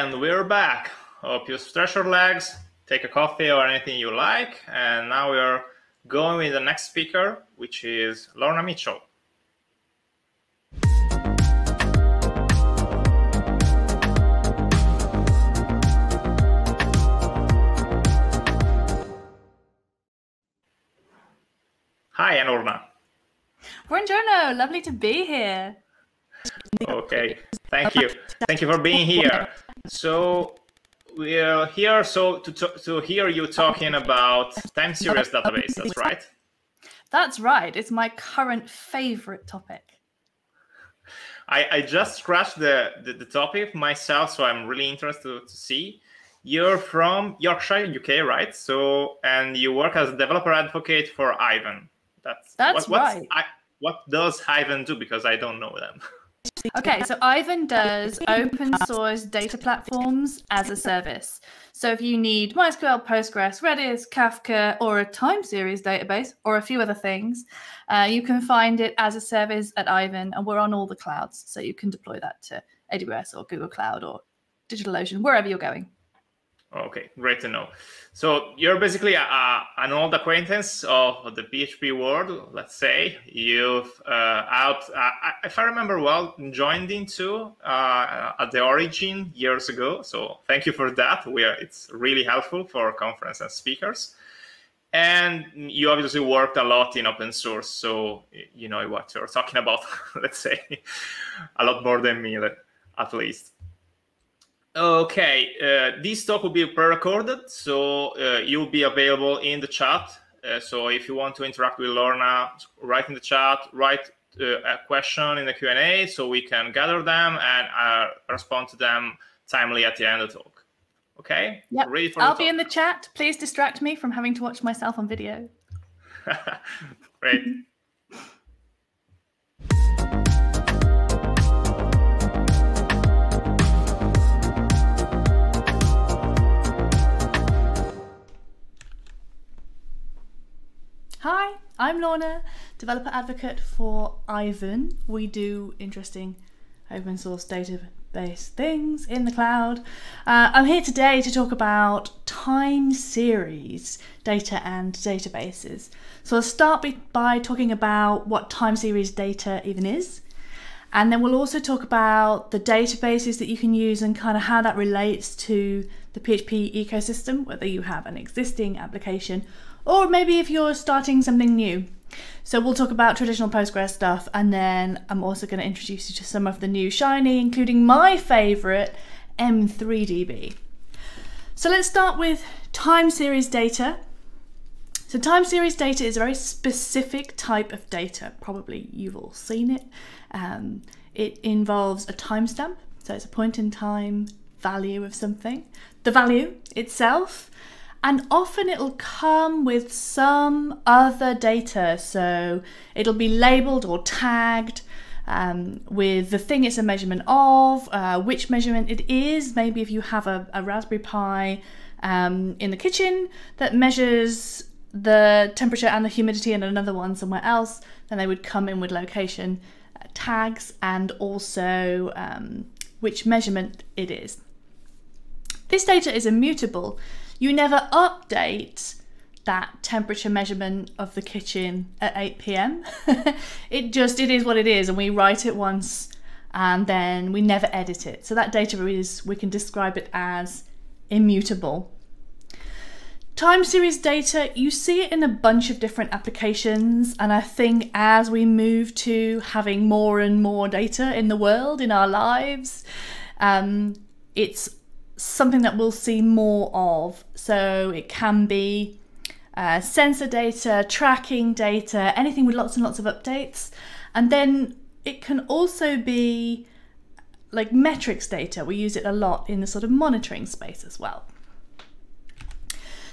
And we're back. Hope you stretch your legs, take a coffee or anything you like. And now we're going with the next speaker, which is Lorna Mitchell. Hi, Lorna. Buongiorno, lovely to be here. Okay, thank you. Thank you for being here. So we are here so to, to hear you talking about time series database, that's right? That's right. It's my current favorite topic. I, I just scratched the, the, the topic myself, so I'm really interested to, to see. You're from Yorkshire, UK, right? So, and you work as a developer advocate for Aiven. That's that's what, right. I, what does Aiven do? Because I don't know them. Okay, so Aiven does open source data platforms as a service. So if you need MySQL, Postgres, Redis, Kafka, or a time series database, or a few other things, uh, you can find it as a service at Aiven, and we're on all the clouds. So you can deploy that to AWS or Google Cloud or DigitalOcean, wherever you're going. Okay, great to know. So you're basically a, a, an old acquaintance of the PHP world. Let's say you've uh, out, uh, if I remember well, joined into uh, at the origin years ago. So thank you for that. We are, it's really helpful for conference and speakers. And you obviously worked a lot in open source, so you know what you're talking about. let's say a lot more than me, at least. Okay, uh, this talk will be pre-recorded, so uh, you'll be available in the chat. Uh, so if you want to interact with Lorna, write in the chat, write uh, a question in the Q&A so we can gather them and uh, respond to them timely at the end of the talk. Okay? Yeah. I'll be in the chat. Please distract me from having to watch myself on video. Great. Hi, I'm Lorna, developer advocate for Aiven. We do interesting open source database things in the cloud. Uh, I'm here today to talk about time series data and databases. So I'll start by talking about what time series data even is. And then we'll also talk about the databases that you can use and kind of how that relates to the PHP ecosystem, whether you have an existing application or maybe if you're starting something new. So we'll talk about traditional Postgres stuff and then I'm also going to introduce you to some of the new shiny, including my favorite, M3DB. So let's start with time series data. So time series data is a very specific type of data. Probably you've all seen it. Um, it involves a timestamp, so it's a point in time value of something. The value itself and often it'll come with some other data. So it'll be labeled or tagged um, with the thing it's a measurement of, uh, which measurement it is. Maybe if you have a, a Raspberry Pi um, in the kitchen that measures the temperature and the humidity and another one somewhere else, then they would come in with location uh, tags and also um, which measurement it is. This data is immutable, you never update that temperature measurement of the kitchen at 8 p.m. it just it is what it is, and we write it once and then we never edit it. So that data is we can describe it as immutable. Time series data, you see it in a bunch of different applications, and I think as we move to having more and more data in the world, in our lives, um, it's something that we'll see more of. So it can be uh, sensor data, tracking data, anything with lots and lots of updates. And then it can also be like metrics data. We use it a lot in the sort of monitoring space as well.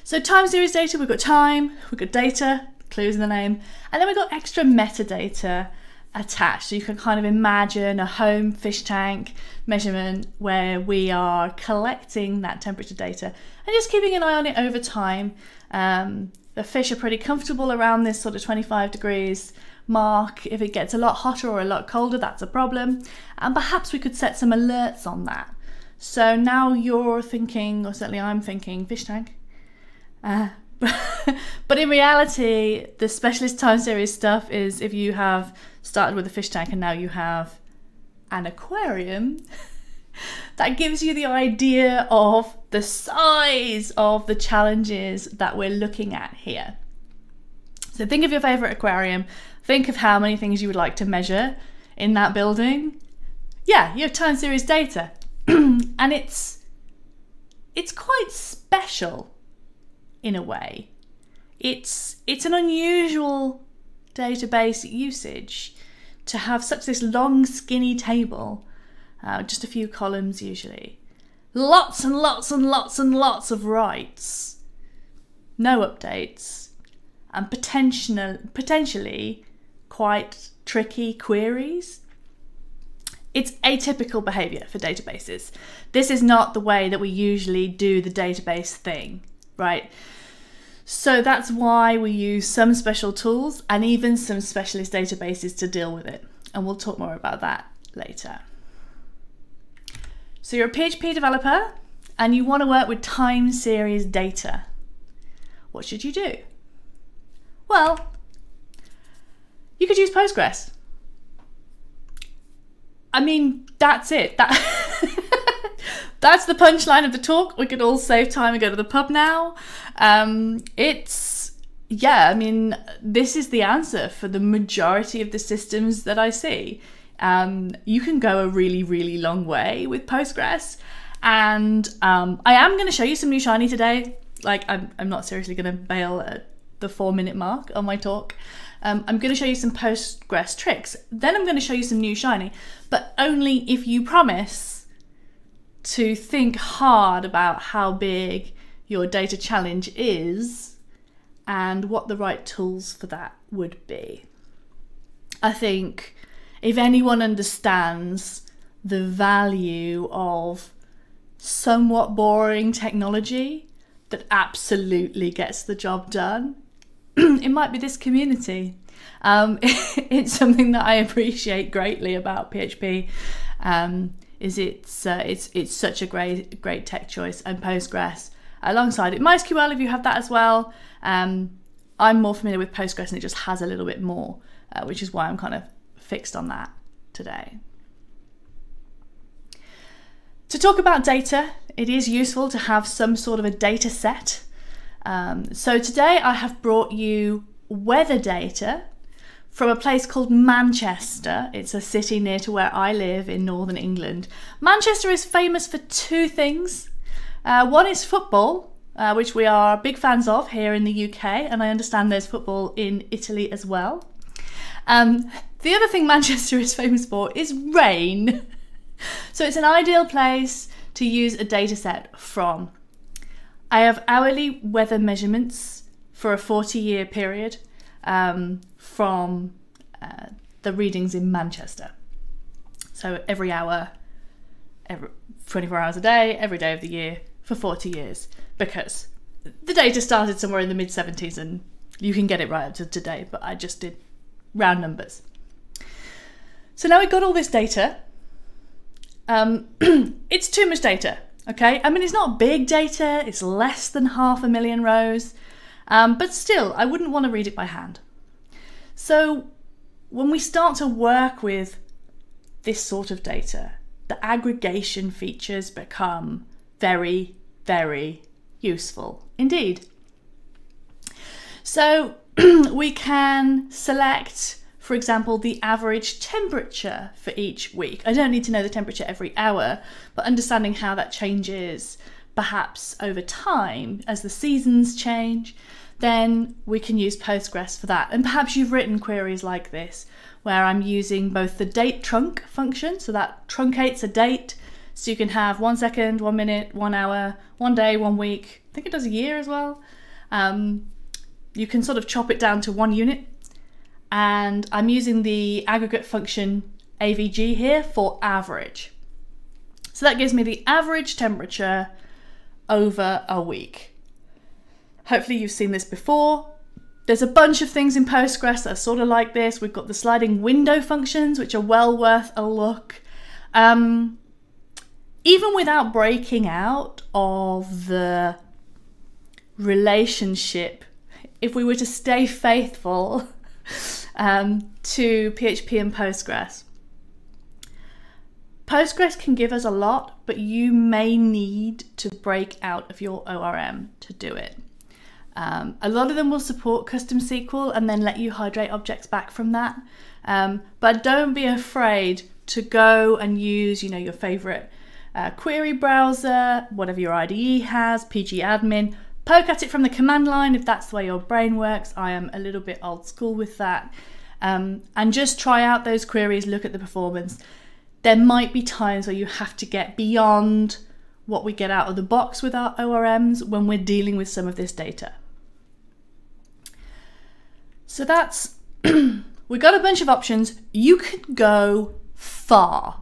So time series data, we've got time, we've got data, clues in the name, and then we've got extra metadata attached. So you can kind of imagine a home fish tank measurement where we are collecting that temperature data and just keeping an eye on it over time. Um, the fish are pretty comfortable around this sort of 25 degrees mark. If it gets a lot hotter or a lot colder, that's a problem. And perhaps we could set some alerts on that. So now you're thinking, or certainly I'm thinking, fish tank. Uh, but in reality, the specialist time series stuff is if you have started with a fish tank and now you have an aquarium, that gives you the idea of the size of the challenges that we're looking at here. So think of your favourite aquarium, think of how many things you would like to measure in that building. Yeah, you have time series data. and it's it's quite special in a way. It's it's an unusual database usage to have such this long skinny table, uh, just a few columns usually. Lots and lots and lots and lots of writes, no updates, and potential, potentially quite tricky queries it's atypical behavior for databases. This is not the way that we usually do the database thing, right? So that's why we use some special tools and even some specialist databases to deal with it. And we'll talk more about that later. So you're a PHP developer and you want to work with time series data. What should you do? Well, you could use Postgres. I mean, that's it. That that's the punchline of the talk. We could all save time and go to the pub now. Um, it's yeah. I mean, this is the answer for the majority of the systems that I see. Um, you can go a really, really long way with Postgres, and um, I am going to show you some new shiny today. Like, I'm, I'm not seriously going to bail at the four minute mark on my talk. Um, I'm going to show you some Postgres tricks. Then I'm going to show you some new Shiny, but only if you promise to think hard about how big your data challenge is and what the right tools for that would be. I think if anyone understands the value of somewhat boring technology that absolutely gets the job done, it might be this community. Um, it's something that I appreciate greatly about PHP. Um, is it's uh, it's it's such a great great tech choice and Postgres alongside it. MySQL if you have that as well. Um, I'm more familiar with Postgres and it just has a little bit more, uh, which is why I'm kind of fixed on that today. To talk about data, it is useful to have some sort of a data set um, so today I have brought you weather data from a place called Manchester. It's a city near to where I live in northern England. Manchester is famous for two things. Uh, one is football, uh, which we are big fans of here in the UK, and I understand there's football in Italy as well. Um, the other thing Manchester is famous for is rain. so it's an ideal place to use a data set from. I have hourly weather measurements for a 40 year period um, from uh, the readings in Manchester. So every hour, every 24 hours a day, every day of the year for 40 years because the data started somewhere in the mid 70s and you can get it right up to today, but I just did round numbers. So now we've got all this data. Um, it's too much data. Okay, I mean, it's not big data, it's less than half a million rows, um, but still, I wouldn't want to read it by hand. So, when we start to work with this sort of data, the aggregation features become very, very useful indeed. So, we can select for example, the average temperature for each week. I don't need to know the temperature every hour, but understanding how that changes perhaps over time as the seasons change, then we can use Postgres for that. And perhaps you've written queries like this, where I'm using both the date trunc function, so that truncates a date, so you can have one second, one minute, one hour, one day, one week. I think it does a year as well. Um, you can sort of chop it down to one unit and I'm using the aggregate function AVG here for average. So that gives me the average temperature over a week. Hopefully you've seen this before. There's a bunch of things in Postgres that are sort of like this. We've got the sliding window functions, which are well worth a look. Um, even without breaking out of the relationship, if we were to stay faithful um, to PHP and Postgres, Postgres can give us a lot, but you may need to break out of your ORM to do it. Um, a lot of them will support custom SQL and then let you hydrate objects back from that. Um, but don't be afraid to go and use, you know, your favorite uh, query browser, whatever your IDE has, pgadmin. Poke at it from the command line if that's the way your brain works. I am a little bit old school with that. Um, and just try out those queries, look at the performance. There might be times where you have to get beyond what we get out of the box with our ORMs when we're dealing with some of this data. So that's, we've got a bunch of options. You can go far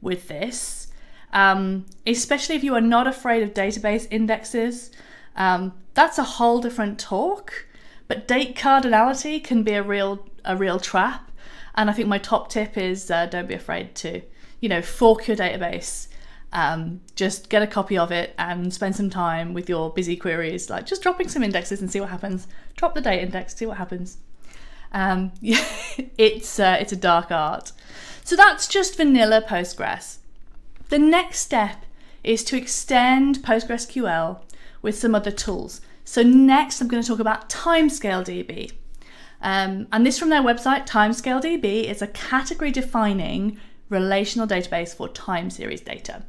with this, um, especially if you are not afraid of database indexes. Um, that's a whole different talk, but date cardinality can be a real a real trap. And I think my top tip is uh, don't be afraid to, you know, fork your database. Um, just get a copy of it and spend some time with your busy queries, like just dropping some indexes and see what happens. Drop the date index, see what happens. Um, it's uh, it's a dark art. So that's just vanilla Postgres. The next step is to extend PostgreSQL with some other tools. So next I'm going to talk about Timescale DB. Um, and this from their website, Timescale DB is a category defining relational database for time series data.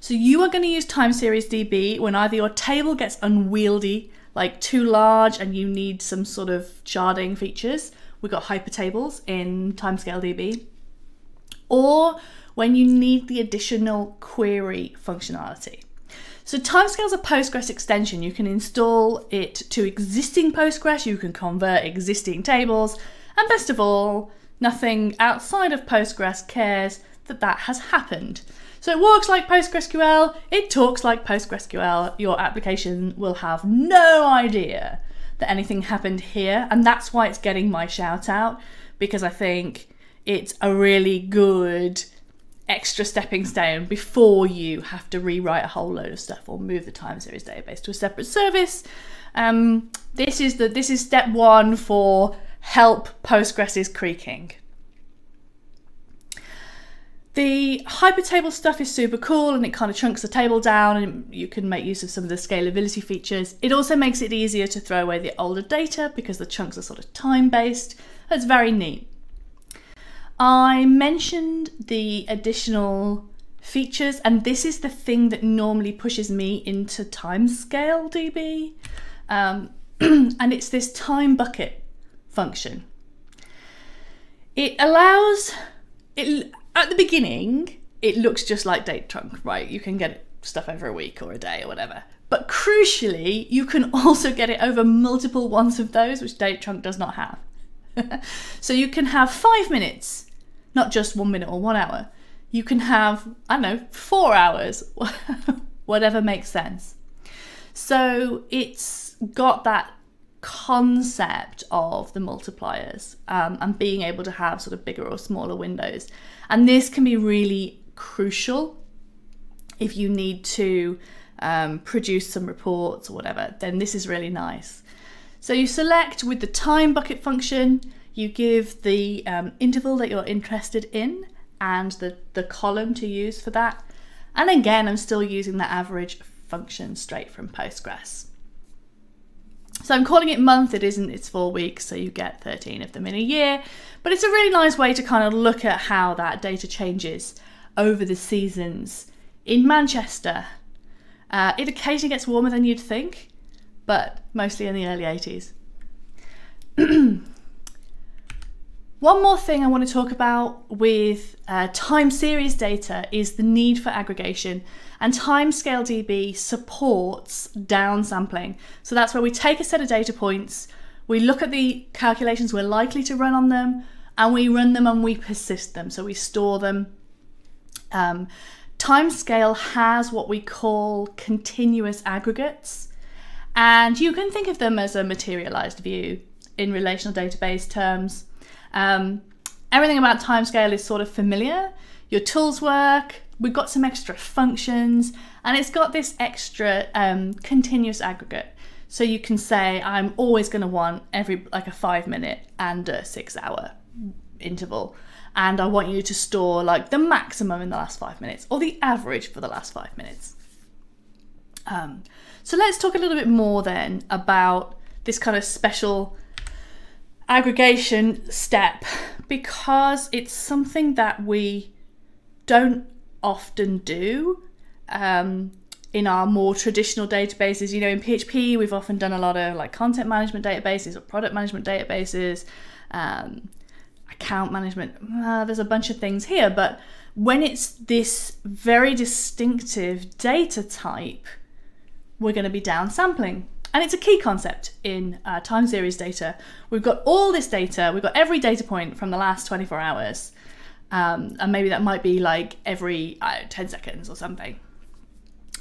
So you are going to use time series DB when either your table gets unwieldy, like too large and you need some sort of sharding features. We've got hypertables in Timescale DB. Or when you need the additional query functionality. So Timescale is a Postgres extension. You can install it to existing Postgres, you can convert existing tables, and best of all, nothing outside of Postgres cares that that has happened. So it works like PostgreSQL, it talks like PostgreSQL. Your application will have no idea that anything happened here, and that's why it's getting my shout out because I think it's a really good extra stepping stone before you have to rewrite a whole load of stuff or move the time series database to a separate service. Um, this is the this is step one for help Postgres is creaking. The hypertable stuff is super cool and it kind of chunks the table down and you can make use of some of the scalability features. It also makes it easier to throw away the older data because the chunks are sort of time based. It's very neat. I mentioned the additional features and this is the thing that normally pushes me into timescale DB um, and it's this time bucket function. It allows it at the beginning, it looks just like date trunc, right? You can get stuff over a week or a day or whatever. But crucially, you can also get it over multiple ones of those, which date trunc does not have. so you can have five minutes, not just one minute or one hour. You can have, I don't know, four hours, whatever makes sense. So it's got that concept of the multipliers um, and being able to have sort of bigger or smaller windows. And this can be really crucial if you need to um, produce some reports or whatever, then this is really nice. So you select with the time bucket function, you give the um, interval that you're interested in and the, the column to use for that. And again, I'm still using the average function straight from Postgres. So I'm calling it month, it isn't, it's four weeks, so you get 13 of them in a year. But it's a really nice way to kind of look at how that data changes over the seasons. In Manchester, uh, it occasionally gets warmer than you'd think, but mostly in the early 80s. One more thing I want to talk about with uh, time series data is the need for aggregation. And Timescale DB supports downsampling. So that's where we take a set of data points, we look at the calculations we're likely to run on them, and we run them and we persist them. So we store them. Um, Timescale has what we call continuous aggregates. And you can think of them as a materialized view in relational database terms. Um, everything about timescale is sort of familiar. Your tools work, we've got some extra functions, and it's got this extra um, continuous aggregate. So you can say, I'm always going to want every like a five minute and a six hour interval. And I want you to store like the maximum in the last five minutes or the average for the last five minutes. Um, so let's talk a little bit more then about this kind of special aggregation step because it's something that we don't often do um, in our more traditional databases. You know, in PHP, we've often done a lot of like content management databases or product management databases, um, account management. Uh, there's a bunch of things here, but when it's this very distinctive data type, we're going to be downsampling. And it's a key concept in uh, time series data. We've got all this data, we've got every data point from the last 24 hours. Um, and maybe that might be like every uh, 10 seconds or something.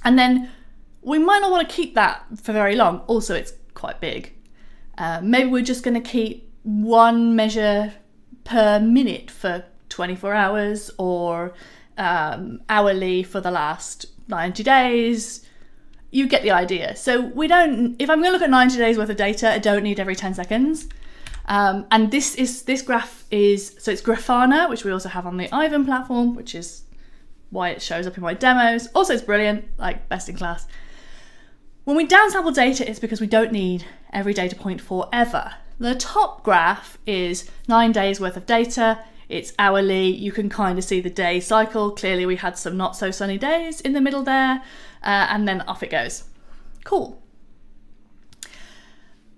And then we might not want to keep that for very long. Also, it's quite big. Uh, maybe we're just going to keep one measure per minute for 24 hours or um, hourly for the last 90 days you get the idea. So we don't. If I'm going to look at 90 days worth of data, I don't need every 10 seconds. Um, and this is this graph is so it's Grafana, which we also have on the Aiven platform, which is why it shows up in my demos. Also, it's brilliant, like best in class. When we downsample data, it's because we don't need every data point forever. The top graph is nine days worth of data. It's hourly. You can kind of see the day cycle. Clearly, we had some not so sunny days in the middle there uh, and then off it goes. Cool.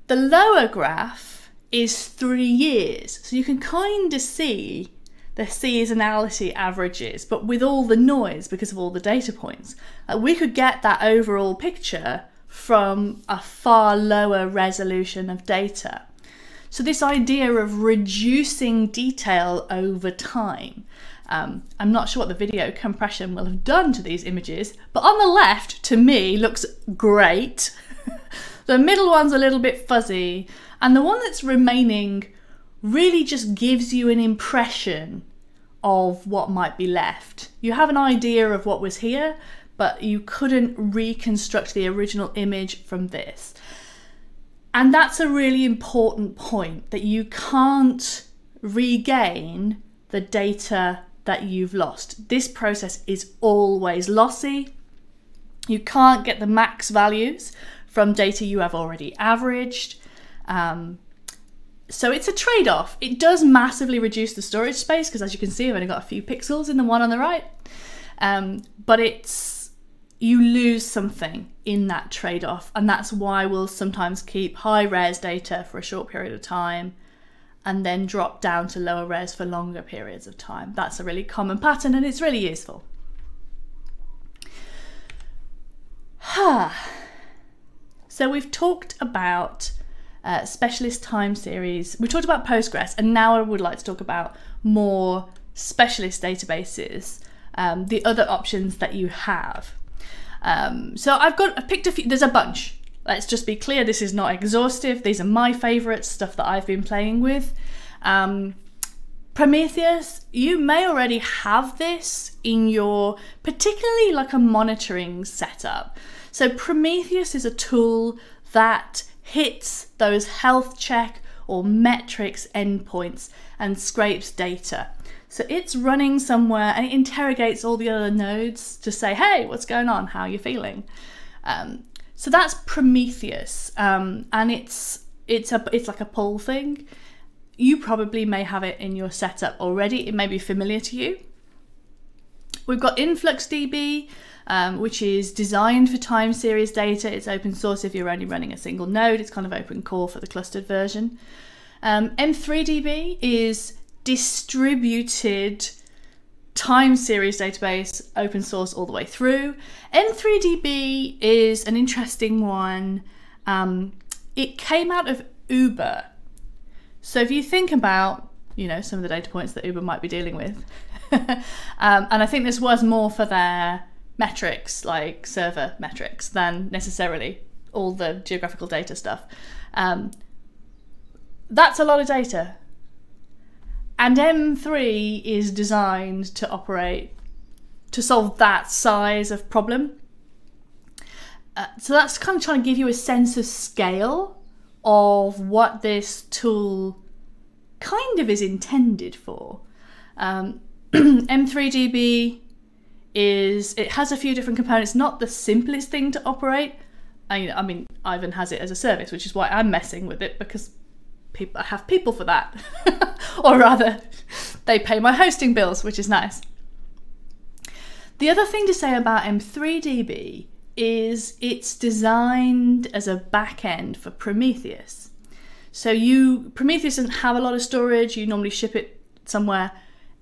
The lower graph is three years, so you can kind of see the seasonality averages, but with all the noise because of all the data points. Uh, we could get that overall picture from a far lower resolution of data. So, this idea of reducing detail over time um, I'm not sure what the video compression will have done to these images, but on the left, to me, looks great. the middle one's a little bit fuzzy, and the one that's remaining really just gives you an impression of what might be left. You have an idea of what was here, but you couldn't reconstruct the original image from this. And that's a really important point that you can't regain the data that you've lost. This process is always lossy. You can't get the max values from data you have already averaged. Um, so it's a trade off. It does massively reduce the storage space because, as you can see, I've only got a few pixels in the one on the right. Um, but it's you lose something in that trade off, and that's why we'll sometimes keep high res data for a short period of time and then drop down to lower res for longer periods of time. That's a really common pattern and it's really useful. so we've talked about uh, specialist time series. We talked about Postgres, and now I would like to talk about more specialist databases, um, the other options that you have. Um, so I've got I picked a few. There's a bunch. Let's just be clear, this is not exhaustive. These are my favourites, stuff that I've been playing with. Um, Prometheus, you may already have this in your particularly like a monitoring setup. So Prometheus is a tool that hits those health check or metrics endpoints and scrapes data. So it's running somewhere and it interrogates all the other nodes to say, hey, what's going on? How are you feeling? Um, so that's Prometheus, um, and it's it's a it's like a pull thing. You probably may have it in your setup already. It may be familiar to you. We've got InfluxDB, um, which is designed for time series data. It's open source if you're only running a single node. It's kind of open core for the clustered version. Um, M3DB is distributed time series database, open source all the way through. M3DB is an interesting one. Um, it came out of Uber. So if you think about, you know, some of the data points that Uber might be dealing with, um, and I think this was more for their metrics, like server metrics, than necessarily all the geographical data stuff. Um, that's a lot of data and M3 is designed to operate to solve that size of problem. Uh, so that's kind of trying to give you a sense of scale of what this tool kind of is intended for. Um, M3DB is it has a few different components. Not the simplest thing to operate. I, I mean, Aiven has it as a service, which is why I'm messing with it because people I have people for that, or rather, they pay my hosting bills, which is nice. The other thing to say about M3DB is it's designed as a backend for Prometheus. So you Prometheus doesn't have a lot of storage. You normally ship it somewhere.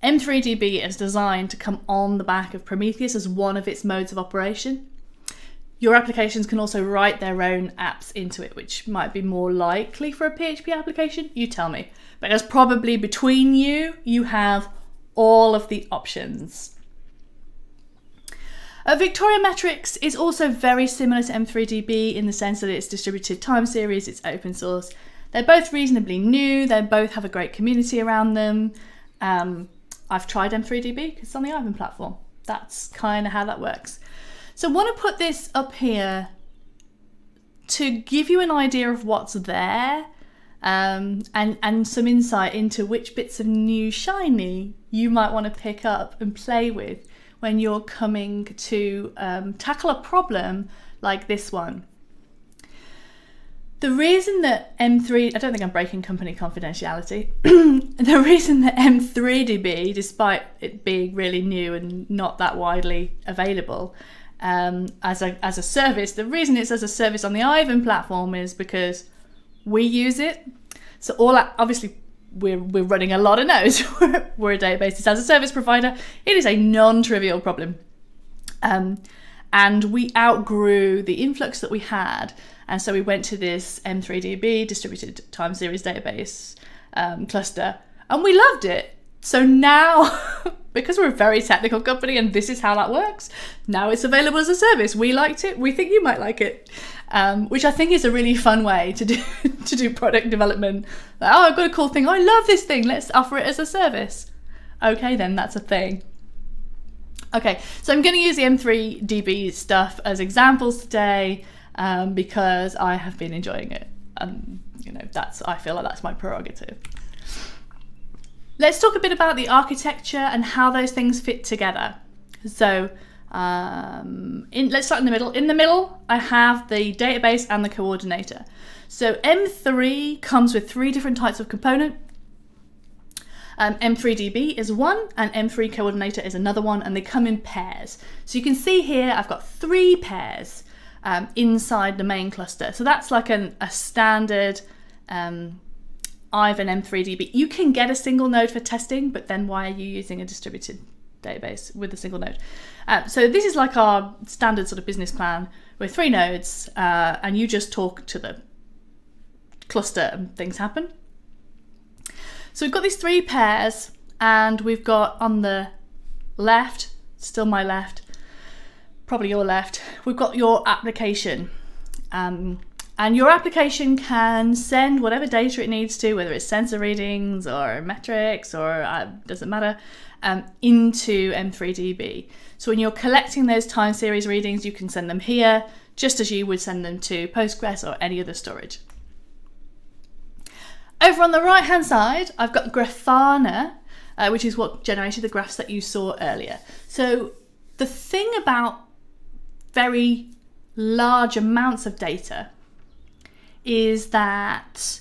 M3DB is designed to come on the back of Prometheus as one of its modes of operation. Your applications can also write their own apps into it, which might be more likely for a PHP application. You tell me. But as probably between you, you have all of the options. Uh, Victoria Metrics is also very similar to M3DB in the sense that it's distributed time series, it's open source. They're both reasonably new, they both have a great community around them. Um, I've tried M3DB because it's on the Aiven platform. That's kind of how that works. So I want to put this up here to give you an idea of what's there um, and, and some insight into which bits of new shiny you might want to pick up and play with when you're coming to um, tackle a problem like this one. The reason that M3, I don't think I'm breaking company confidentiality. the reason that M3DB, despite it being really new and not that widely available um, as, a, as a service, the reason it's as a service on the Aiven platform is because we use it. So all obviously we're, we're running a lot of nodes. we're a database as a service provider. It is a non-trivial problem. Um, and we outgrew the influx that we had. And so we went to this M3DB distributed time series database um, cluster and we loved it. So now, because we're a very technical company and this is how that works, now it's available as a service. We liked it. We think you might like it um, which I think is a really fun way to do to do product development. Like, oh, I've got a cool thing. I love this thing. Let's offer it as a service. Okay, then that's a thing. Okay, so I'm going to use the M3DB stuff as examples today um, because I have been enjoying it. And you know, that's I feel like that's my prerogative. Let's talk a bit about the architecture and how those things fit together. So um, in, let's start in the middle. In the middle, I have the database and the coordinator. So M3 comes with three different types of component. Um, M3DB is one and M3 coordinator is another one and they come in pairs. So you can see here I've got three pairs um, inside the main cluster. So that's like an, a standard um, Aiven M3DB. You can get a single node for testing, but then why are you using a distributed database with a single node. Uh, so this is like our standard sort of business plan with three nodes, uh, and you just talk to the cluster and things happen. So we've got these three pairs, and we've got on the left, still my left, probably your left, we've got your application. Um, and your application can send whatever data it needs to, whether it's sensor readings or metrics or uh, doesn't matter, um, into M3DB. So when you're collecting those time series readings, you can send them here, just as you would send them to Postgres or any other storage. Over on the right hand side, I've got Grafana, uh, which is what generated the graphs that you saw earlier. So the thing about very large amounts of data is that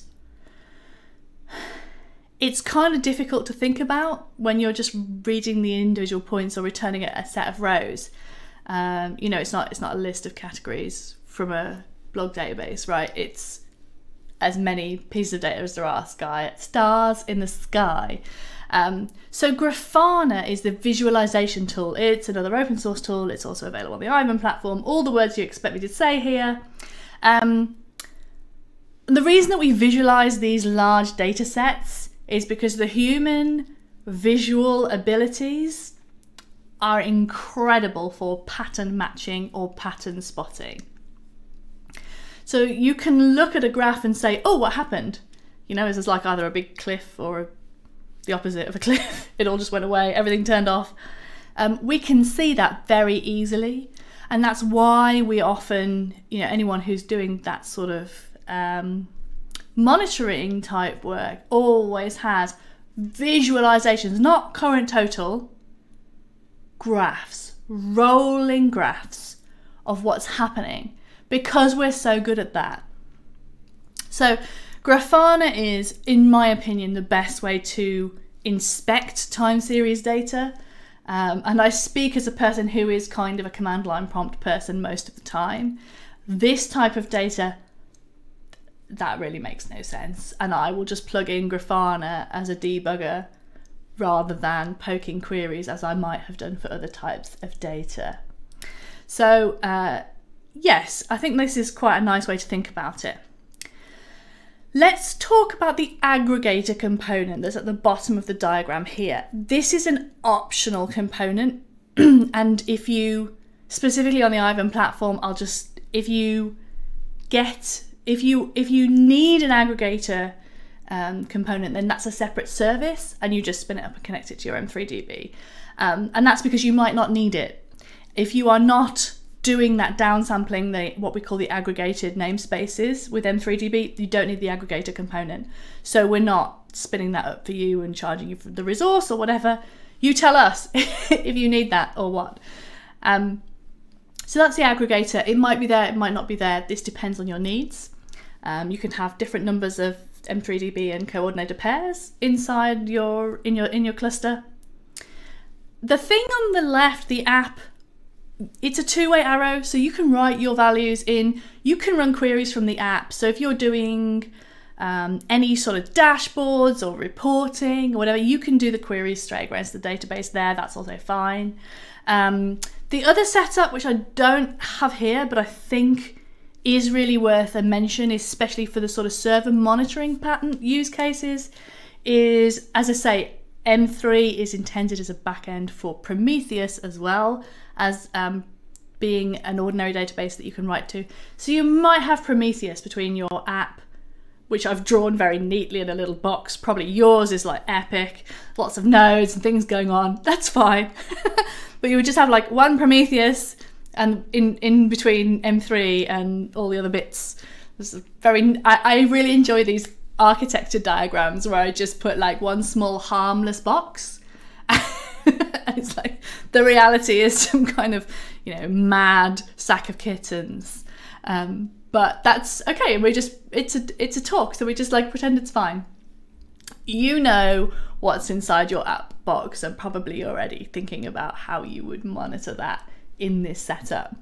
it's kind of difficult to think about when you're just reading the individual points or returning it a, set of rows. Um, you know, it's not it's not a list of categories from a blog database, right? It's as many pieces of data as there are sky stars in the sky. Um, so Grafana is the visualization tool. It's another open source tool. It's also available on the Aiven platform. All the words you expect me to say here. Um, the reason that we visualize these large data sets is because the human visual abilities are incredible for pattern matching or pattern spotting. So you can look at a graph and say, oh, what happened? You know, is this like either a big cliff or the opposite of a cliff? it all just went away, everything turned off. Um, we can see that very easily, and that's why we often, you know, anyone who's doing that sort of um, monitoring type work always has visualizations, not current total, graphs, rolling graphs of what's happening because we're so good at that. So, Grafana is, in my opinion, the best way to inspect time series data. Um, and I speak as a person who is kind of a command line prompt person most of the time. This type of data, that really makes no sense. And I will just plug in Grafana as a debugger rather than poking queries as I might have done for other types of data. So, uh, yes, I think this is quite a nice way to think about it. Let's talk about the aggregator component that's at the bottom of the diagram here. This is an optional component and if you, specifically on the Aiven platform, I'll just, if you get, if you, if you need an aggregator um, component, then that's a separate service and you just spin it up and connect it to your M3DB. Um, and that's because you might not need it. If you are not doing that downsampling, the what we call the aggregated namespaces with M3DB, you don't need the aggregator component. So we're not spinning that up for you and charging you for the resource or whatever. You tell us if you need that or what. Um, so that's the aggregator. It might be there, it might not be there. This depends on your needs. Um, you can have different numbers of M3DB and coordinator pairs inside your in your in your cluster. The thing on the left, the app it's a two-way arrow so you can write your values in. You can run queries from the app. So if you're doing um, any sort of dashboards or reporting or whatever you can do the queries straight against the database there. That's also fine. Um, the other setup which i don't have here but i think is really worth a mention especially for the sort of server monitoring pattern use cases is as i say m3 is intended as a backend for prometheus as well as um, being an ordinary database that you can write to. So you might have Prometheus between your app, which I've drawn very neatly in a little box. Probably yours is like epic, lots of nodes and things going on. That's fine. but you would just have like one Prometheus and in, in between M3 and all the other bits. This is very I, I really enjoy these architecture diagrams where I just put like one small harmless box. It's like the reality is some kind of you know mad sack of kittens. Um, but that's okay we just it's a it's a talk so we just like pretend it's fine. You know what's inside your app box and probably already thinking about how you would monitor that in this setup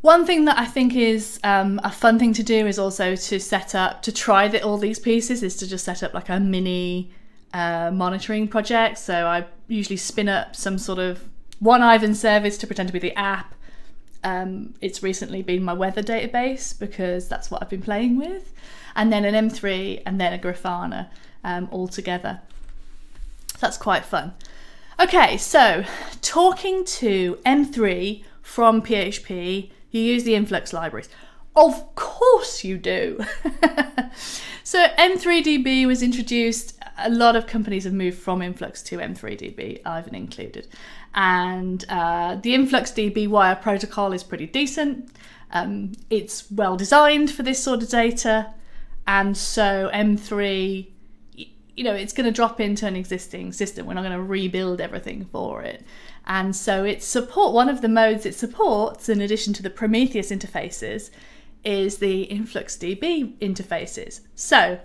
one thing that I think is um, a fun thing to do is also to set up to try that all these pieces is to just set up like a mini uh, monitoring project. So I usually spin up some sort of one Aiven service to pretend to be the app. Um, it's recently been my weather database because that's what I've been playing with, and then an M3 and then a Grafana um, all together. So that's quite fun. Okay, so talking to M3 from PHP, you use the influx libraries. Of course you do. so M3DB was introduced a lot of companies have moved from Influx to M3DB, Aiven included. And uh, the Influx DB wire protocol is pretty decent. Um, it's well designed for this sort of data. And so M3, you know, it's going to drop into an existing system. We're not going to rebuild everything for it. And so it support one of the modes it supports, in addition to the Prometheus interfaces, is the InfluxDB interfaces. So,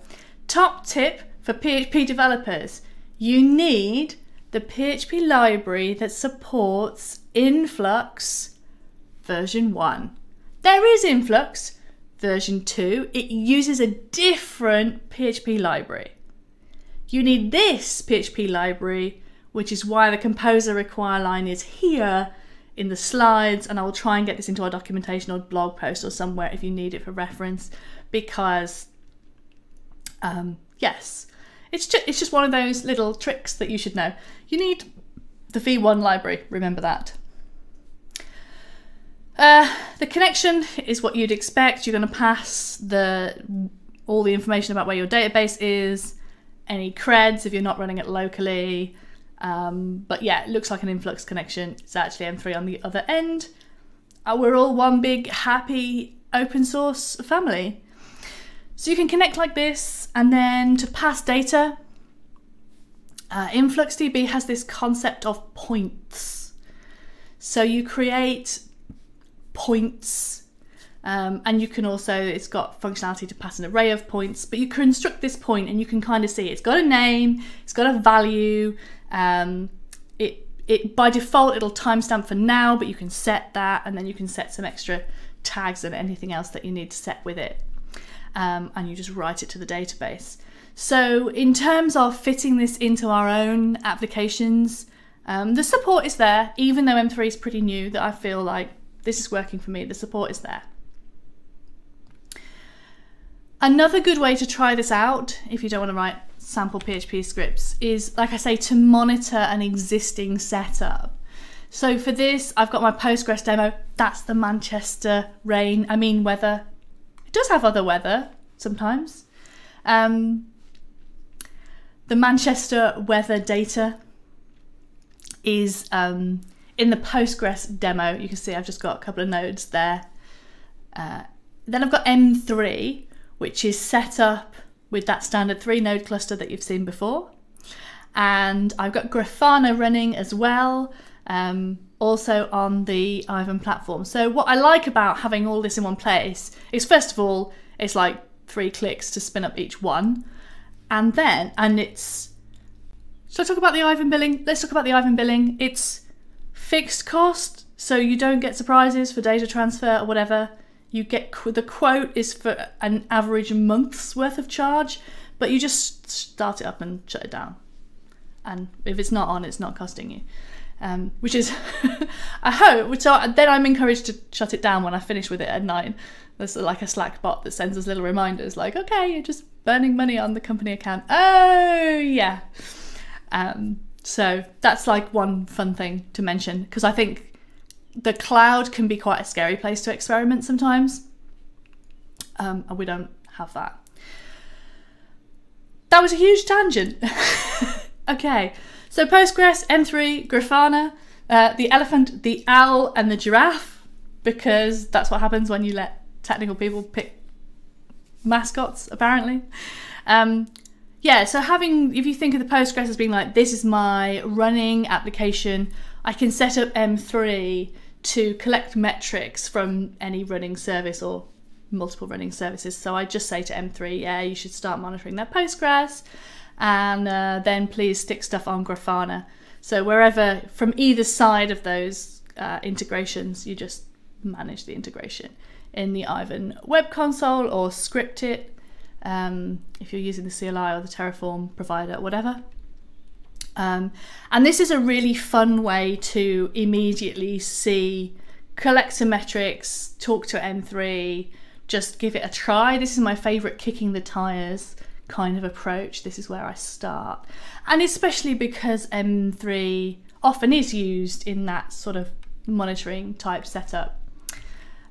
top tip for PHP developers, you need the PHP library that supports Influx version 1. There is Influx version 2, it uses a different PHP library. You need this PHP library, which is why the composer require line is here in the slides, and I will try and get this into our documentation or blog post or somewhere if you need it for reference, because um, yes, it's just, it's just one of those little tricks that you should know. You need the V1 library, remember that. Uh, the connection is what you'd expect. You're going to pass the all the information about where your database is, any creds if you're not running it locally, Um, but yeah, it looks like an influx connection. It's actually M3 on the other end. Uh, we're all one big happy open source family. So you can connect like this, and then to pass data, uh, InfluxDB has this concept of points. So you create points, um, and you can also, it's got functionality to pass an array of points, but you construct this point and you can kind of see it's got a name, it's got a value, um, it, it by default it'll timestamp for now, but you can set that and then you can set some extra tags and anything else that you need to set with it. Um, and you just write it to the database. So, in terms of fitting this into our own applications, um, the support is there, even though M3 is pretty new, that I feel like this is working for me, the support is there. Another good way to try this out, if you don't want to write sample PHP scripts, is like I say, to monitor an existing setup. So for this, I've got my Postgres demo. That's the Manchester rain, I mean weather. It does have other weather sometimes. Um, the Manchester weather data is um, in the Postgres demo. You can see I've just got a couple of nodes there. Uh, then I've got M3, which is set up with that standard three node cluster that you've seen before. And I've got Grafana running as well, um, also on the Aiven platform. So what I like about having all this in one place is first of all, it's like three clicks to spin up each one and then and it's so I talk about the Aiven billing. Let's talk about the Aiven billing. It's fixed cost, so you don't get surprises for data transfer or whatever. You get the quote is for an average month's worth of charge, but you just start it up and shut it down. And if it's not on, it's not costing you. Um, which is, I hope. So then I'm encouraged to shut it down when I finish with it at nine. There's like a Slack bot that sends us little reminders, like, okay, you're just burning money on the company account. Oh, yeah. Um, so that's like one fun thing to mention because I think the cloud can be quite a scary place to experiment sometimes. Um, and we don't have that. That was a huge tangent. okay, so Postgres, M3, Grafana, uh, the elephant, the owl, and the giraffe, because that's what happens when you let technical people pick mascots, apparently. Um, yeah, so having, if you think of the Postgres as being like, this is my running application, I can set up M3 to collect metrics from any running service or multiple running services. So I just say to M3, yeah, you should start monitoring their Postgres, and uh, then please stick stuff on Grafana. So wherever, from either side of those uh, integrations, you just manage the integration in the Aiven web console or script it um, if you're using the CLI or the Terraform provider, whatever. Um, and this is a really fun way to immediately see, collect some metrics, talk to M3, just give it a try. This is my favorite kicking the tires kind of approach. This is where I start. And especially because M3 often is used in that sort of monitoring type setup.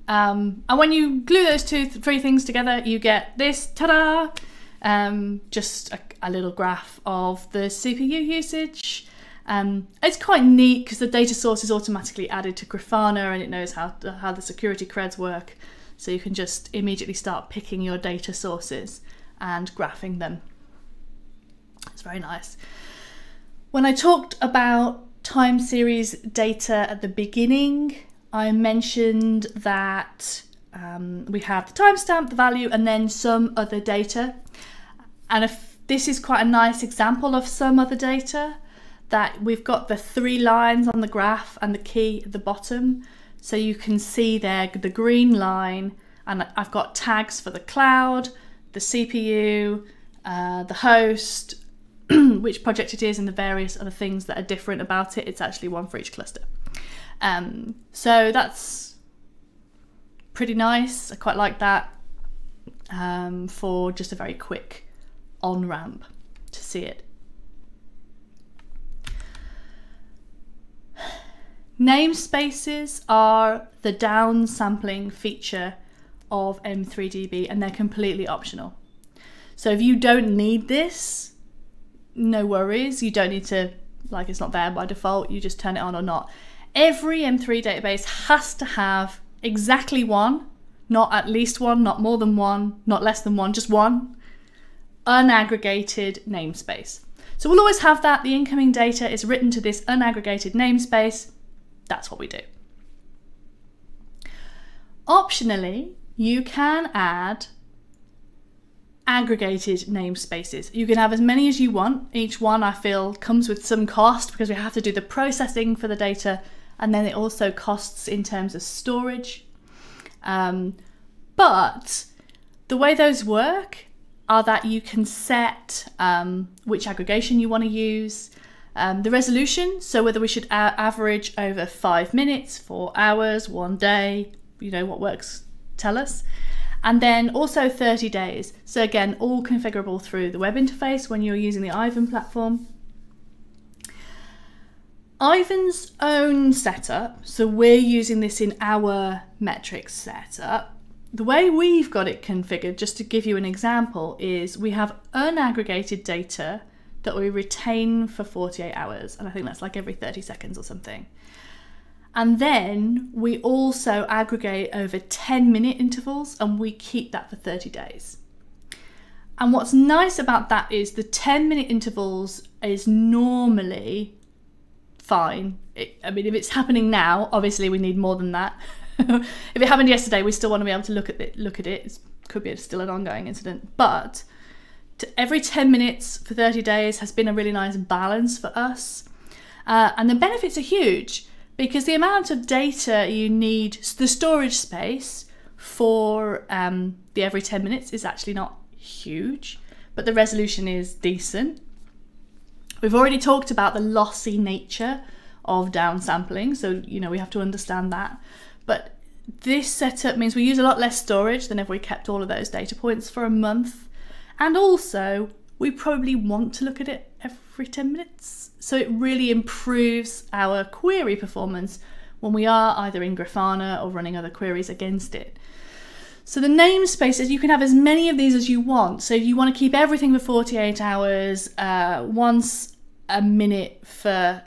Um, and when you glue those two, three things together, you get this, ta-da! Um, just a, a, little graph of the CPU usage. Um, it's quite neat because the data source is automatically added to Grafana and it knows how, how the security creds work. So you can just immediately start picking your data sources and graphing them. It's very nice. When I talked about time series data at the beginning, I mentioned that um, we have the timestamp, the value, and then some other data. And if this is quite a nice example of some other data, that we've got the three lines on the graph and the key at the bottom. So you can see there the green line, and I've got tags for the cloud, the CPU, uh, the host, which project it is, and the various other things that are different about it. It's actually one for each cluster. Um, so that's pretty nice. I quite like that um, for just a very quick on ramp to see it. Namespaces are the downsampling feature of M3DB and they're completely optional. So if you don't need this, no worries. You don't need to like it's not there by default, you just turn it on or not. Every M3 database has to have exactly one, not at least one, not more than one, not less than one, just one unaggregated namespace. So we'll always have that. The incoming data is written to this unaggregated namespace. That's what we do. Optionally, you can add aggregated namespaces. You can have as many as you want. Each one I feel comes with some cost because we have to do the processing for the data and then it also costs in terms of storage. Um, but the way those work are that you can set um, which aggregation you want to use, um, the resolution, so whether we should average over five minutes, four hours, one day, you know, what works, tell us and then also 30 days. So again, all configurable through the web interface when you're using the Aiven platform. Aiven's own setup, so we're using this in our metrics setup. The way we've got it configured, just to give you an example, is we have unaggregated data that we retain for 48 hours, and I think that's like every 30 seconds or something. And then we also aggregate over 10 minute intervals and we keep that for 30 days. And what's nice about that is the 10 minute intervals is normally fine. It, I mean, if it's happening now, obviously we need more than that. if it happened yesterday, we still want to be able to look at it. Look at it. It could be still an ongoing incident, but every 10 minutes for 30 days has been a really nice balance for us. Uh, and the benefits are huge because the amount of data you need, the storage space for um, the every 10 minutes is actually not huge, but the resolution is decent. We've already talked about the lossy nature of downsampling, so you know we have to understand that. But this setup means we use a lot less storage than if we kept all of those data points for a month. And also, we probably want to look at it every 10 minutes. So it really improves our query performance when we are either in Grafana or running other queries against it. So the namespaces, you can have as many of these as you want. So you want to keep everything for 48 hours, uh, once a minute for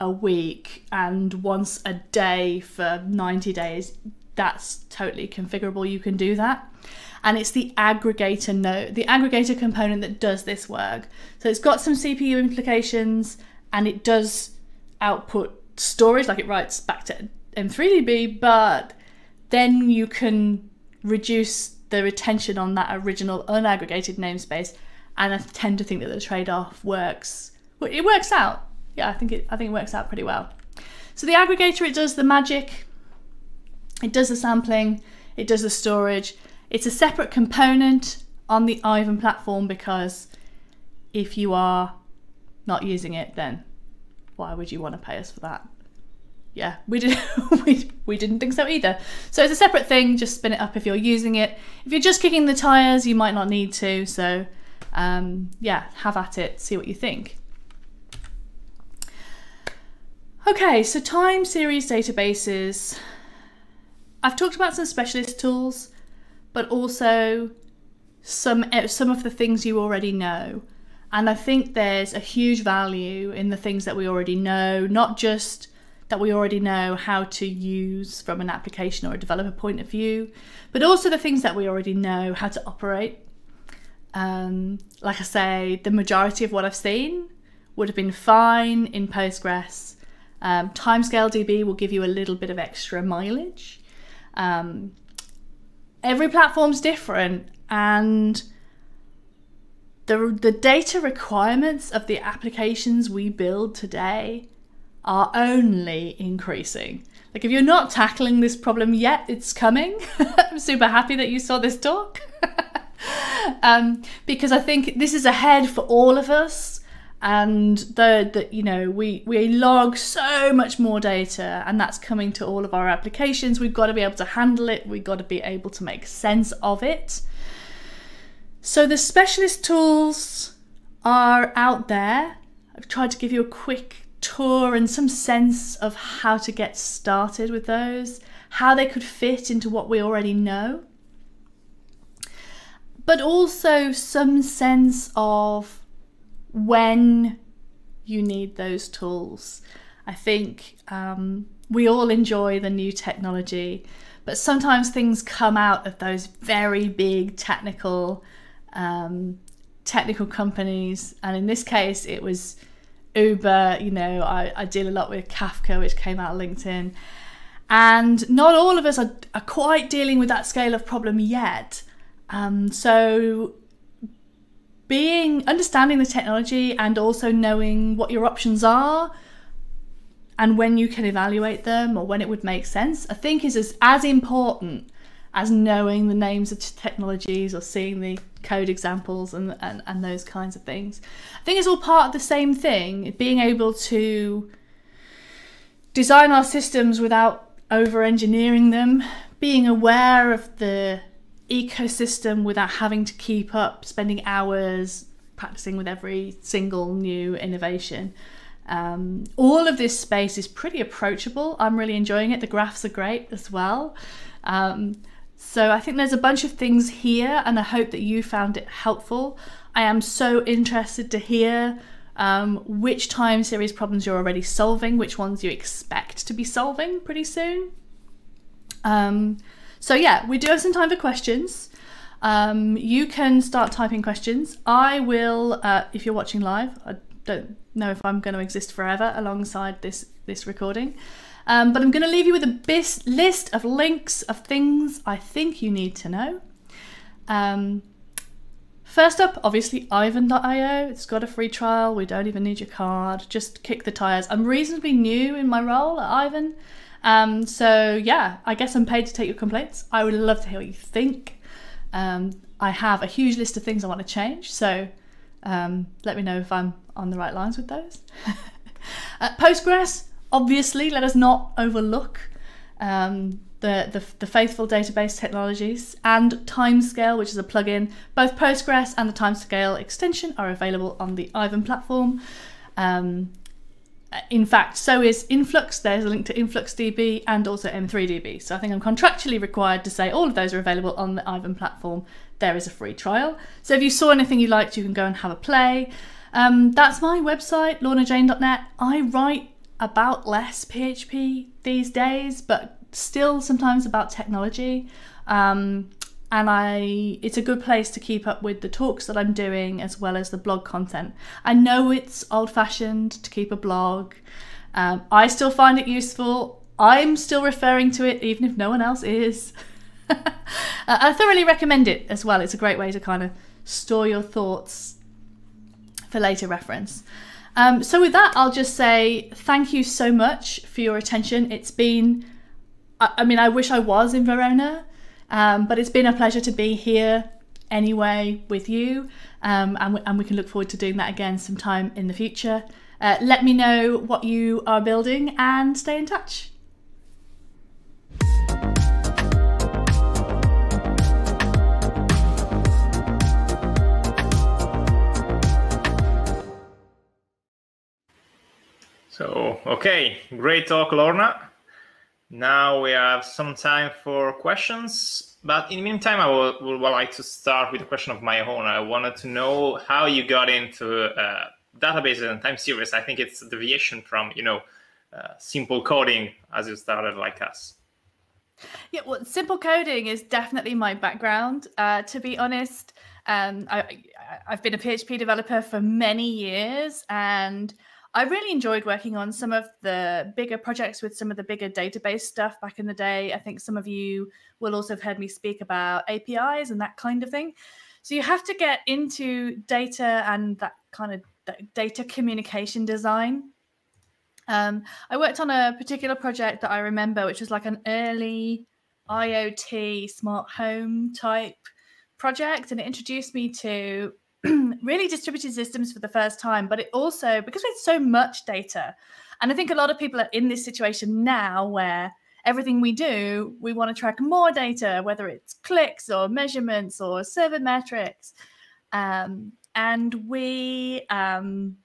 a week, and once a day for 90 days. That's totally configurable. You can do that and it's the aggregator node, the aggregator component that does this work. So it's got some CPU implications and it does output storage, like it writes back to M3DB, but then you can reduce the retention on that original unaggregated namespace. And I tend to think that the trade-off works. It works out. Yeah, I think it. I think it works out pretty well. So the aggregator, it does the magic. It does the sampling. It does the storage. It's a separate component on the Aiven platform because if you are not using it, then why would you want to pay us for that? Yeah, we did we, we didn't think so either. So it's a separate thing, just spin it up if you're using it. If you're just kicking the tires, you might not need to. So um, yeah, have at it, see what you think. Okay, so time series databases. I've talked about some specialist tools but also some eh, some of the things you already know. And I think there's a huge value in the things that we already know, not just that we already know how to use from an application or a developer point of view, but also the things that we already know how to operate. Um, like I say, the majority of what I've seen would have been fine in Postgres. Um, timescale DB will give you a little bit of extra mileage. Um, every platform's different and the, the data requirements of the applications we build today are only increasing. Like, if you're not tackling this problem yet, it's coming. I'm super happy that you saw this talk. um, because I think this is ahead for all of us and the, the you know we we log so much more data and that's coming to all of our applications. We've got to be able to handle it. We've got to be able to make sense of it. So the specialist tools are out there. I've tried to give you a quick tour and some sense of how to get started with those how they could fit into what we already know. But also some sense of when you need those tools. I think um, we all enjoy the new technology, but sometimes things come out of those very big technical um, technical companies, and in this case, it was Uber. You know, I, I deal a lot with Kafka, which came out of LinkedIn, and not all of us are, are quite dealing with that scale of problem yet. Um, so being understanding the technology and also knowing what your options are and when you can evaluate them or when it would make sense, I think is as, as important as knowing the names of technologies or seeing the code examples and, and, and those kinds of things. I think it's all part of the same thing, being able to design our systems without over engineering them, being aware of the ecosystem without having to keep up, spending hours practicing with every single new innovation. Um, all of this space is pretty approachable. I'm really enjoying it. The graphs are great as well. Um, so I think there's a bunch of things here, and I hope that you found it helpful. I am so interested to hear um, which time series problems you're already solving, which ones you expect to be solving pretty soon. Um, so yeah, we do have some time for questions. Um, you can start typing questions. I will, uh, if you're watching live, I don't know if I'm going to exist forever alongside this this recording. Um, but I'm going to leave you with a list of links of things I think you need to know. Um, first up, obviously, Aiven.io. It's got a free trial. We don't even need your card. Just kick the tires. I'm reasonably new in my role at Aiven. Um, so, yeah, I guess I'm paid to take your complaints. I would love to hear what you think. Um, I have a huge list of things I want to change. So, um, let me know if I'm on the right lines with those. uh, Postgres, obviously, let us not overlook um, the, the, the, faithful database technologies and Timescale, which is a plugin. Both Postgres and the Timescale extension are available on the Aiven platform. Um, in fact, so is Influx. There's a link to InfluxDB and also M3DB. So I think I'm contractually required to say all of those are available on the Aiven platform. There is a free trial. So if you saw anything you liked, you can go and have a play. Um, that's my website, lornajane.net. I write about less PHP these days, but still sometimes about technology. Um, and I it's a good place to keep up with the talks that I'm doing as well as the blog content. I know it's old fashioned to keep a blog. Um, I still find it useful. I'm still referring to it even if no one else is. I thoroughly recommend it as well. It's a great way to kind of store your thoughts for later reference. Um, so with that, I'll just say thank you so much for your attention. It's been, I, I mean, I wish I was in Verona. Um, but it's been a pleasure to be here anyway with you, um, and, we, and we can look forward to doing that again sometime in the future. Uh, let me know what you are building and stay in touch. So, okay, great talk, Lorna. Now we have some time for questions, but in the meantime, I would, would like to start with a question of my own. I wanted to know how you got into uh, databases and time series. I think it's a deviation from, you know, uh, simple coding as you started like us. Yeah, well, simple coding is definitely my background. Uh, to be honest, um, I, I've been a PHP developer for many years, and I really enjoyed working on some of the bigger projects with some of the bigger database stuff back in the day. I think some of you will also have heard me speak about APIs and that kind of thing. So you have to get into data and that kind of data communication design. Um, I worked on a particular project that I remember, which was like an early IoT smart home type project, and it introduced me to really distributed systems for the first time, but it also, because we had so much data, and I think a lot of people are in this situation now where everything we do, we want to track more data, whether it's clicks or measurements or server metrics. Um, and we, um,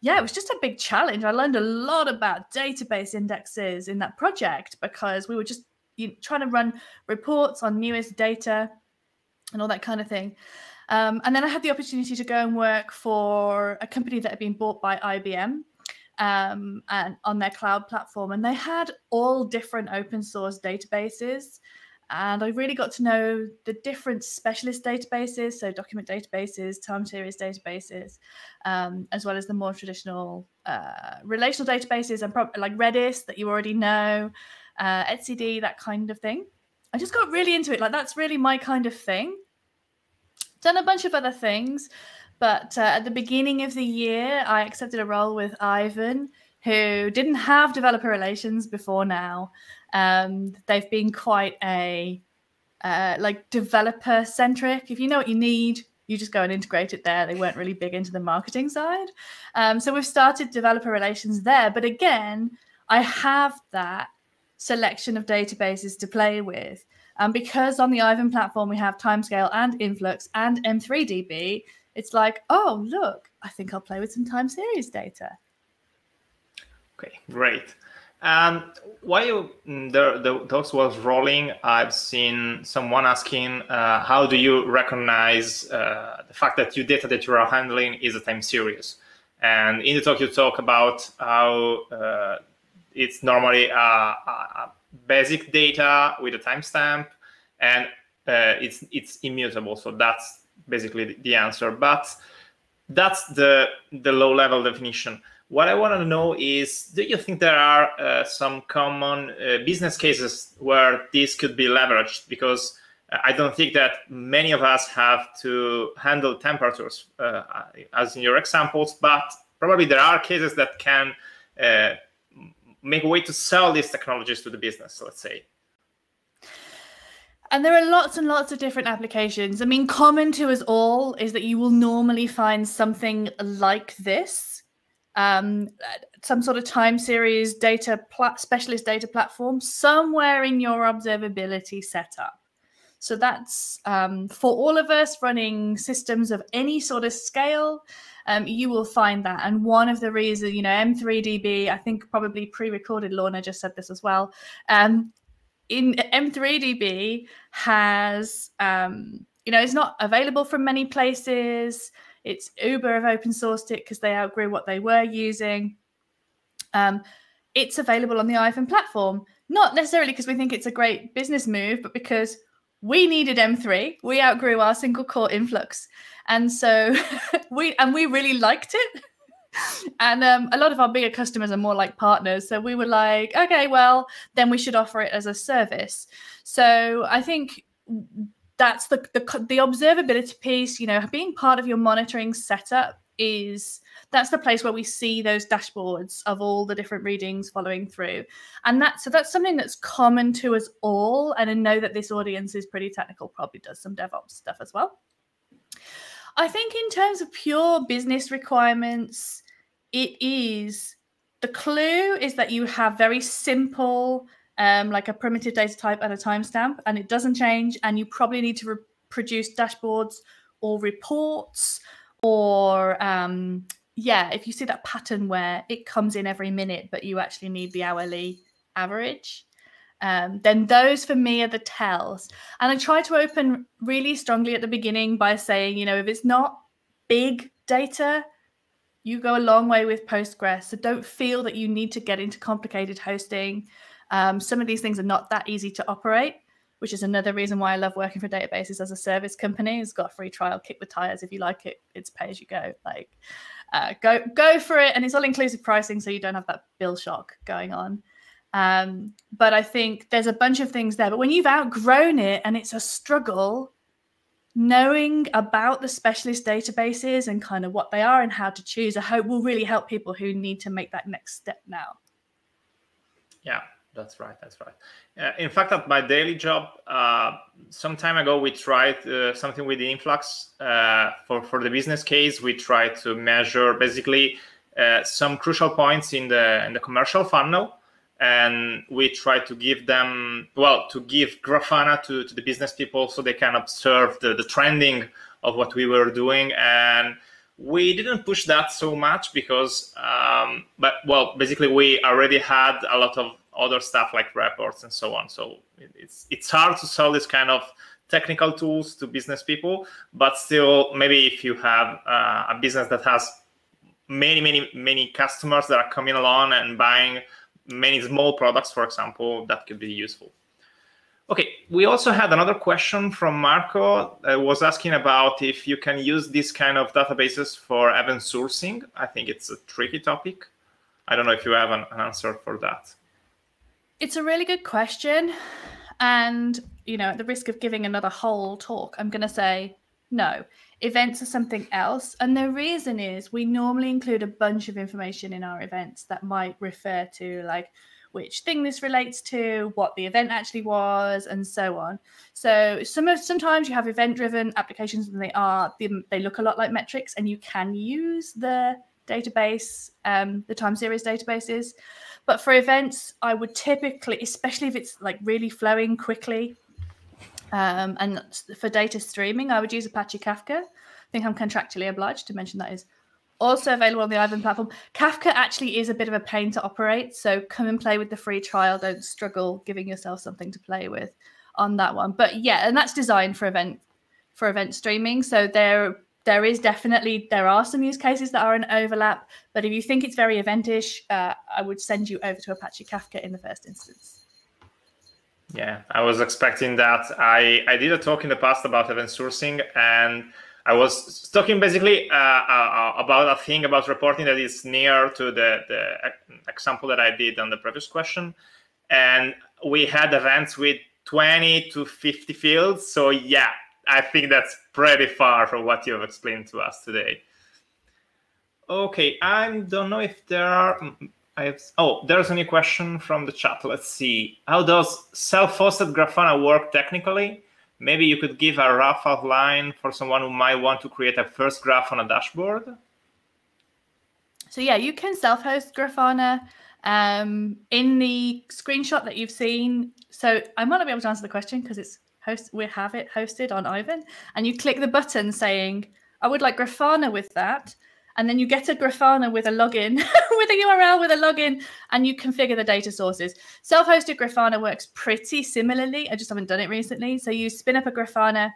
yeah, it was just a big challenge. I learned a lot about database indexes in that project because we were just you know, trying to run reports on newest data and all that kind of thing. Um, and then I had the opportunity to go and work for a company that had been bought by IBM um, and on their cloud platform, and they had all different open source databases. And I really got to know the different specialist databases, so document databases, time series databases, um, as well as the more traditional uh, relational databases and pro- like Redis that you already know, uh, etcd, that kind of thing. I just got really into it. Like that's really my kind of thing. Done a bunch of other things, but uh, at the beginning of the year, I accepted a role with Aiven, who didn't have developer relations before now. Um, they've been quite a uh, like developer centric. If you know what you need, you just go and integrate it there. They weren't really big into the marketing side. Um, so we've started developer relations there. But again, I have that selection of databases to play with. And because on the Aiven platform we have Timescale and Influx and M3DB, it's like, oh, look, I think I'll play with some time series data. Okay, great. And while mm, the, the talks was rolling, I've seen someone asking, uh, how do you recognize uh, the fact that your data that you are handling is a time series? And in the talk, you talk about how uh, it's normally a, a, basic data with a timestamp, and uh, it's it's immutable. So that's basically the answer. But that's the the low level definition. What I want to know is, do you think there are uh, some common uh, business cases where this could be leveraged? Because I don't think that many of us have to handle temperatures, uh, as in your examples, but probably there are cases that can uh, make a way to sell these technologies to the business, let's say. And there are lots and lots of different applications. I mean, common to us all is that you will normally find something like this um, some sort of time series data specialist data platform somewhere in your observability setup. So that's um, for all of us running systems of any sort of scale um, you will find that. And one of the reasons, you know, M3DB, I think probably pre-recorded, Lorna just said this as well. Um, in M3DB has, um, you know, it's not available from many places. It's Uber have open sourced it because they outgrew what they were using. Um, it's available on the Aiven platform, not necessarily because we think it's a great business move, but because we needed M3. We outgrew our single core influx. And so we and we really liked it. and um, a lot of our bigger customers are more like partners. So we were like, okay, well, then we should offer it as a service. So I think that's the, the the observability piece. You know, being part of your monitoring setup is that's the place where we see those dashboards of all the different readings following through and that so that's something that's common to us all and i know that this audience is pretty technical probably does some devops stuff as well I think in terms of pure business requirements, it is the clue is that you have very simple, um, like a primitive data type and a timestamp, and it doesn't change. And you probably need to produce dashboards or reports, or um, yeah, if you see that pattern where it comes in every minute, but you actually need the hourly average um, then those for me are the tells. And I try to open really strongly at the beginning by saying, you know, if it's not big data, you go a long way with Postgres. So don't feel that you need to get into complicated hosting. Um, some of these things are not that easy to operate, which is another reason why I love working for databases as a service company. It's got a free trial, kick the tires if you like it. It's pay as you go. Like, uh, go go for it, and it's all inclusive pricing, so you don't have that bill shock going on. Um, but I think there's a bunch of things there. But when you've outgrown it and it's a struggle, knowing about the specialist databases and kind of what they are and how to choose, I hope will really help people who need to make that next step now. Yeah, that's right. That's right. Uh, in fact, at my daily job, uh, some time ago, we tried uh, something with the influx uh, for for the business case. We tried to measure basically uh, some crucial points in the in the commercial funnel and we try to give them well to give grafana to, to the business people so they can observe the, the trending of what we were doing and we didn't push that so much because um, but well basically we already had a lot of other stuff like reports and so on. So it's it's hard to sell this kind of technical tools to business people, but still, maybe if you have uh, a business that has many, many, many customers that are coming along and buying many small products, for example, that could be useful. Okay, we also had another question from Marco. Uh, was asking about if you can use this kind of databases for event sourcing. I think it's a tricky topic. I don't know if you have an, an answer for that. It's a really good question. And, you know, at the risk of giving another whole talk, I'm going to say no. Events are something else. And the reason is we normally include a bunch of information in our events that might refer to, like, which thing this relates to, what the event actually was, and so on. So some of, sometimes you have event-driven applications, and they are they, they look a lot like metrics, and you can use the database, um, the time series databases. But for events, I would typically, especially if it's like really flowing quickly, um, and for data streaming, I would use Apache Kafka. I think I'm contractually obliged to mention that is also available on the Aiven platform. Kafka actually is a bit of a pain to operate, so come and play with the free trial. Don't struggle giving yourself something to play with on that one. But yeah, and that's designed for event for event streaming. So there there is definitely there are some use cases that are an overlap. But if you think it's very eventish, uh, I would send you over to Apache Kafka in the first instance. Yeah, I was expecting that. I I did a talk in the past about event sourcing and I was talking basically uh, uh, about a thing about reporting that is near to the, the example that I did on the previous question. And we had events with 20 to 50 fields. So, yeah, I think that's pretty far from what you have explained to us today. Okay, I don't know if there are. I have, oh, there's a new question from the chat. Let's see. How does self-hosted Grafana work technically? maybe you could give a rough outline for someone who might want to create a first graph on a dashboard. So yeah, you can self-host Grafana um, in the screenshot that you've seen. So I might not be able to answer the question because it's host. We have it hosted on Aiven, and you click the button saying, "I would like Grafana with that." and then you get a Grafana with a login, with a URL with a login, and you configure the data sources. Self-hosted Grafana works pretty similarly. I just haven't done it recently. So you spin up a Grafana.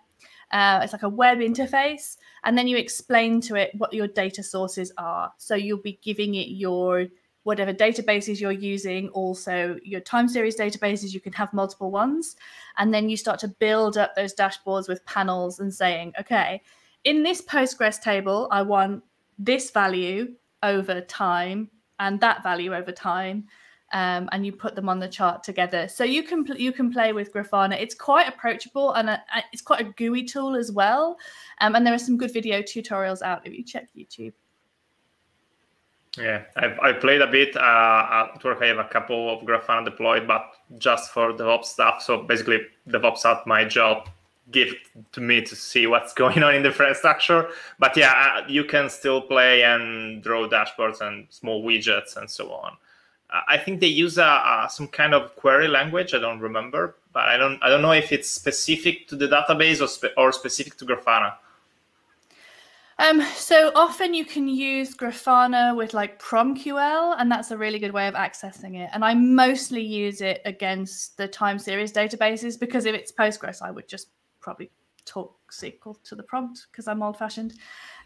Uh, it's like a web interface, and then you explain to it what your data sources are. So you'll be giving it your whatever databases you're using, also your time series databases. You can have multiple ones, and then you start to build up those dashboards with panels and saying, okay, in this Postgres table, I want this value over time and that value over time. Um, and you put them on the chart together. So you can you can play with grafana. It's quite approachable and a, it's quite a GUI tool as well. Um, and there are some good video tutorials out. If you check youtube yeah i've, I've played a bit uh, at work i have a couple of grafana deployed but just for devops stuff so basically devops out my job give to me to see what's going on in the infrastructure. But yeah, uh, you can still play and draw dashboards and small widgets and so on. Uh, I think they use a, a, some kind of query language. I don't remember, but I don't I don't know if it's specific to the database or, spe- or specific to Grafana. Um, so often you can use Grafana with like PromQL, and that's a really good way of accessing it. And I mostly use it against the time series databases because if it's Postgres, I would just probably talk SQL to the prompt because I'm old fashioned.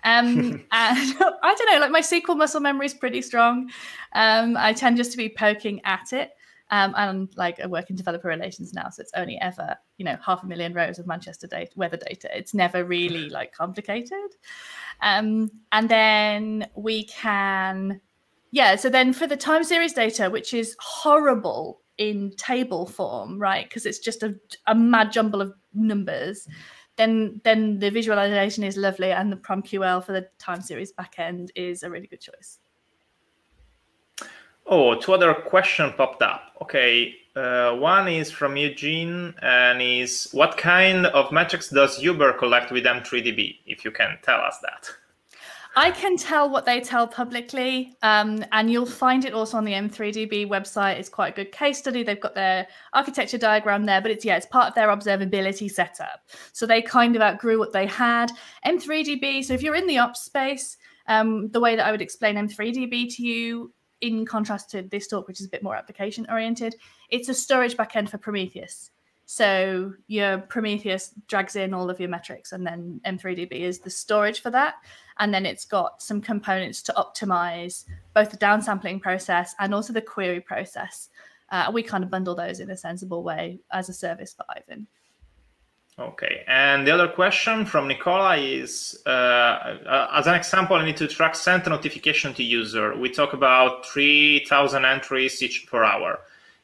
Um, and I don't know, like my SQL muscle memory is pretty strong. Um, I tend just to be poking at it. Um, and like I work in developer relations now, so it's only ever you know half a million rows of Manchester data, weather data. It's never really like complicated. Um, and then we can, yeah. So then for the time series data, which is horrible in table form, right? Because it's just a, a mad jumble of numbers, then then the visualization is lovely, and the PromQL for the time series backend is a really good choice. Oh, two other questions popped up. Okay, uh, one is from Eugene, and is what kind of metrics does Uber collect with M3DB? If you can tell us that. I can tell what they tell publicly, um, and you'll find it also on the M3DB website. It's quite a good case study. They've got their architecture diagram there, but it's yeah, it's part of their observability setup. So they kind of outgrew what they had. M3DB. So if you're in the ops space, um, the way that I would explain M3DB to you in contrast to this talk, which is a bit more application oriented, it's a storage backend for Prometheus. So your Prometheus drags in all of your metrics, and then M3DB is the storage for that. And then it's got some components to optimize both the downsampling process and also the query process. Uh, we kind of bundle those in a sensible way as a service for Aiven. Okay, and the other question from Nicola is, uh, uh as an example, I need to track sent notification to user. We talk about 3,000 entries each per hour.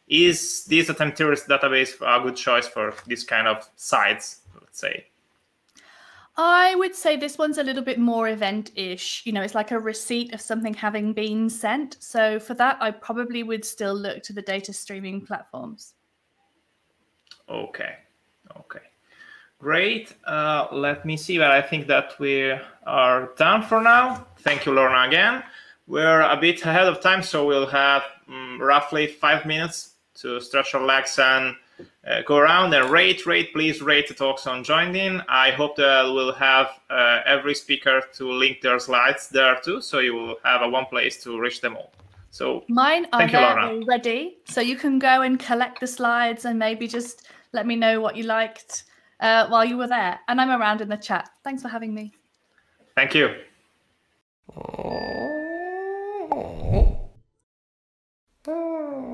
Is this a time series database a good choice for this kind of sites, let's say? I would say this one's a little bit more event-ish. You know, it's like a receipt of something having been sent. So for that, I probably would still look to the data streaming platforms. Okay. Okay. Great. Uh, let me see. But I think that we are done for now. Thank you, Lorna, again. We're a bit ahead of time, so we'll have um, roughly five minutes to stretch our legs and uh, go around and rate, rate, please rate the talks on Joind.in. I hope that we'll have uh, every speaker to link their slides there too, so you will have a one place to reach them all. So mine are you, there already, so you can go and collect the slides and maybe just let me know what you liked uh, while you were there. And I'm around in the chat. Thanks for having me. Thank you. Mm.